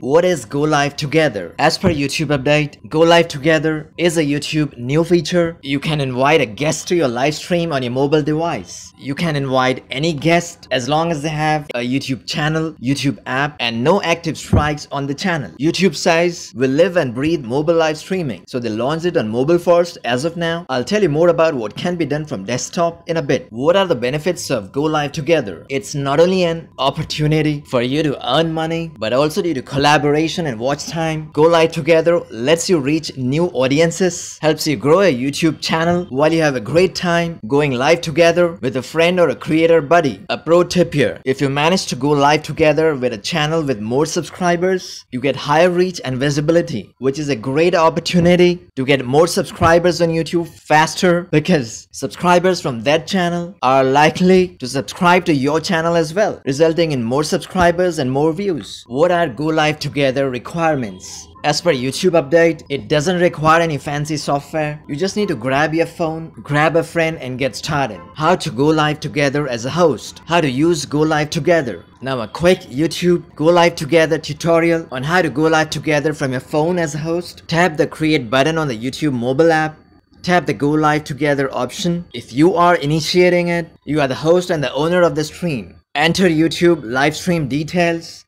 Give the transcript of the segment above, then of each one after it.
What is Go Live Together? As per YouTube update, Go Live Together is a YouTube new feature. You can invite a guest to your live stream on your mobile device. You can invite any guest as long as they have a YouTube channel, YouTube app, and no active strikes on the channel. YouTube says will live and breathe mobile live streaming. So they launched it on mobile first as of now. I'll tell you more about what can be done from desktop in a bit. What are the benefits of Go Live Together? It's not only an opportunity for you to earn money, but also due to collaboration and watch time. Go Live Together lets you reach new audiences, helps you grow a YouTube channel while you have a great time going live together with a friend or a creator buddy. A pro tip here, if you manage to go live together with a channel with more subscribers, you get higher reach and visibility, which is a great opportunity to get more subscribers on YouTube faster because subscribers from that channel are likely to subscribe to your channel as well, resulting in more subscribers and more views. What are Go Live Together requirements? As per YouTube update, it doesn't require any fancy software. You just need to grab your phone, grab a friend and get started. How to go live together as a host. How to use Go Live Together. Now a quick YouTube Go Live Together tutorial on how to go live together from your phone as a host. Tap the create button on the YouTube mobile app Tap the go live together option. If you are initiating it, you are the host and the owner of the stream. Enter YouTube live stream details.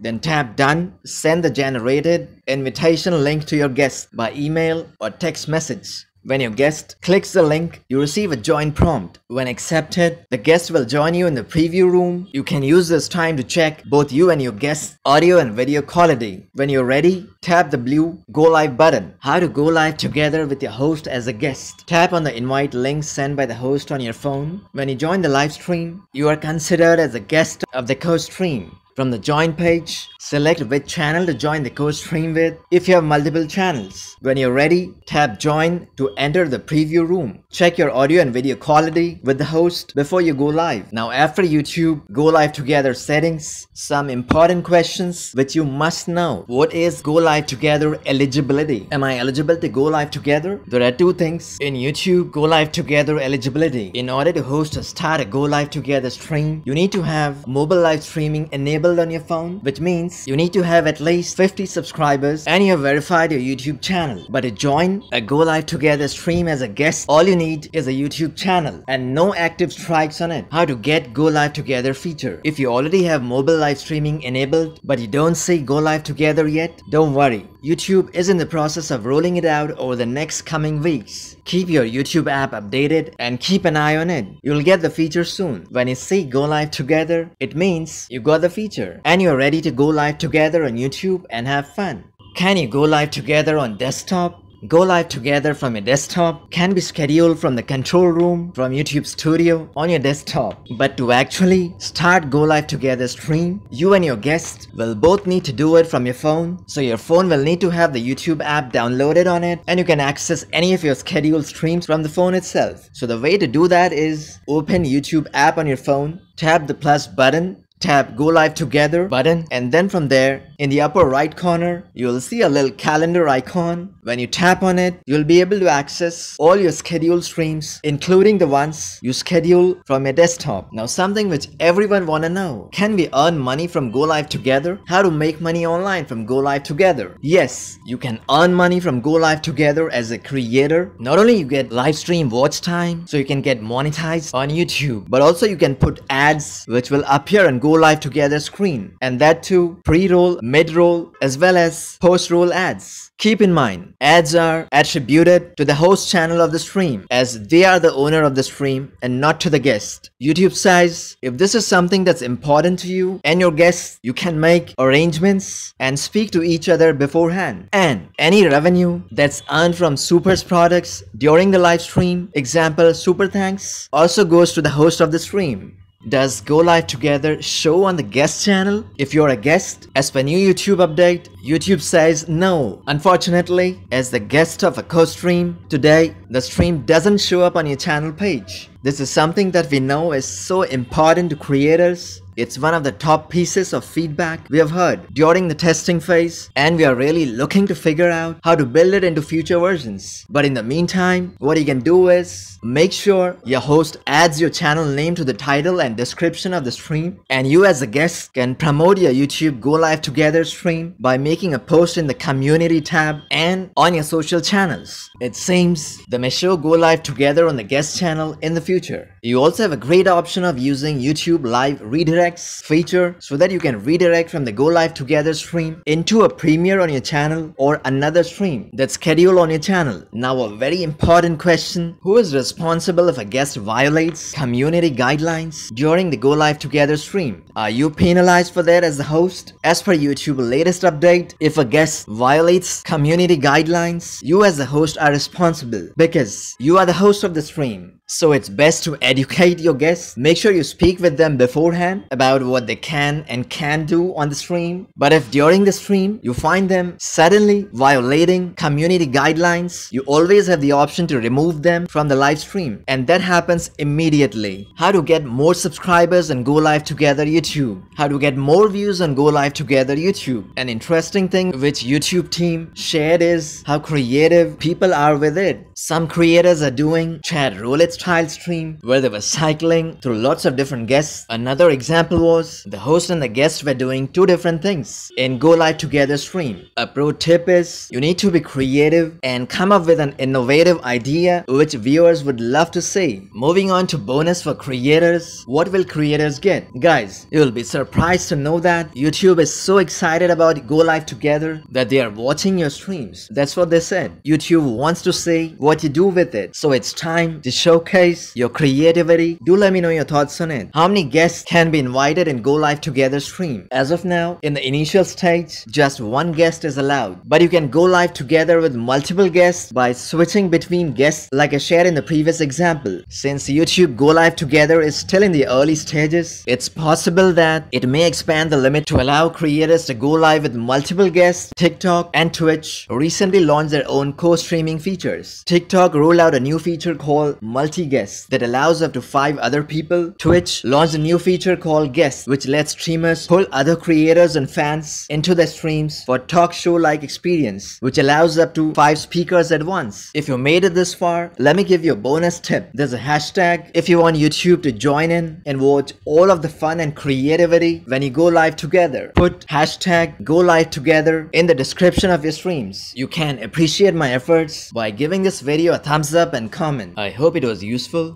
Then tap done. Send the generated invitation link to your guest by email or text message. When your guest clicks the link, you receive a join prompt. When accepted, the guest will join you in the preview room. You can use this time to check both you and your guest's audio and video quality. When you're ready, tap the blue Go Live button. How to go live together with your host as a guest. Tap on the invite link sent by the host on your phone. When you join the live stream, you are considered as a guest of the co-stream. From the join page, select which channel to join the co-stream with if you have multiple channels. When you're ready, tap join to enter the preview room. Check your audio and video quality with the host before you go live. Now after YouTube Go Live Together settings, some important questions which you must know. What is Go Live Together eligibility? Am I eligible to go live together? There are two things in YouTube Go Live Together eligibility. In order to host or start a Go Live Together stream, you need to have mobile live streaming enabled on your phone, which means you need to have at least 50 subscribers and you have verified your YouTube channel. But to join a Go Live Together stream as a guest, all you need is a YouTube channel and no active strikes on it. How to get Go Live Together feature. If you already have mobile live streaming enabled but you don't see Go Live Together yet, don't worry. YouTube is in the process of rolling it out over the next coming weeks. Keep your YouTube app updated and keep an eye on it. You'll get the feature soon. When you see Go Live Together, it means you got the feature and you're ready to go live together on YouTube and have fun. Can you go live together on desktop? Go live together from your desktop can be scheduled from the control room from YouTube Studio on your desktop. But to actually start Go Live Together stream, you and your guest will both need to do it from your phone. So your phone will need to have the YouTube app downloaded on it and you can access any of your scheduled streams from the phone itself. So the way to do that is open YouTube app on your phone, tap the plus button Tap go live together button and then from there in the upper right corner you'll see a little calendar icon. When you tap on it you'll be able to access all your scheduled streams including the ones you schedule from your desktop. Now something which everyone wanna know. Can we earn money from go live together? How to make money online from go live together? Yes, you can earn money from go live together as a creator. Not only you get live stream watch time so you can get monetized on YouTube but also you can put ads which will appear on go go live together screen and that too pre-roll, mid-roll as well as post-roll ads. Keep in mind, ads are attributed to the host channel of the stream as they are the owner of the stream and not to the guest. YouTube says if this is something that's important to you and your guests, you can make arrangements and speak to each other beforehand. And any revenue that's earned from Super's products during the live stream, example Super Thanks, also goes to the host of the stream. Does Go Live Together show on the guest channel if you're a guest? As per new YouTube update, YouTube says no. Unfortunately, as the guest of a co-stream, today the stream doesn't show up on your channel page. This is something that we know is so important to creators It's one of the top pieces of feedback we have heard during the testing phase and we are really looking to figure out how to build it into future versions. But in the meantime, what you can do is make sure your host adds your channel name to the title and description of the stream and you as a guest can promote your YouTube Go Live Together stream by making a post in the community tab and on your social channels. It seems the may show Go Live Together on the guest channel in the future. You also have a great option of using YouTube Live Redirects feature so that you can redirect from the Go Live Together stream into a premiere on your channel or another stream that's scheduled on your channel. Now a very important question, who is responsible if a guest violates community guidelines during the Go Live Together stream? Are you penalized for that as the host? As per YouTube latest update, if a guest violates community guidelines, you as the host are responsible because you are the host of the stream. So it's best to educate your guests. Make sure you speak with them beforehand about what they can and can't do on the stream. But if during the stream you find them suddenly violating community guidelines, you always have the option to remove them from the live stream. And that happens immediately. How to get more subscribers and go live together YouTube. How to get more views and go live together YouTube. An interesting thing which YouTube team shared is how creative people are with it. Some creators are doing chat roulette style stream where they were cycling through lots of different guests. Another example was the host and the guest were doing two different things in Go Live Together stream. A pro tip is you need to be creative and come up with an innovative idea which viewers would love to see. Moving on to bonus for creators, what will creators get? Guys, you'll be surprised to know that YouTube is so excited about Go Live Together that they are watching your streams. That's what they said. YouTube wants to see what you do with it. So it's time to showcase your creativity. Do let me know your thoughts on it. How many guests can be invited in Go Live Together stream? As of now, in the initial stage, just one guest is allowed. But you can go live together with multiple guests by switching between guests like I shared in the previous example. Since YouTube Go Live Together is still in the early stages, it's possible that it may expand the limit to allow creators to go live with multiple guests. TikTok and Twitch recently launched their own co-streaming features. TikTok rolled out a new feature called Multi-Guest that allows up to 5 other people. Twitch launched a new feature called Guests, which lets streamers pull other creators and fans into their streams for talk show like experience which allows up to 5 speakers at once. If you made it this far, let me give you a bonus tip. There's a hashtag if you want YouTube to join in and watch all of the fun and creativity when you go live together. Put hashtag go live together in the description of your streams. You can appreciate my efforts by giving this video a thumbs up and comment. I hope it was useful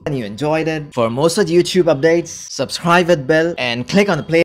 and you enjoyed it. For more such YouTube updates, subscribe with bell and click on the play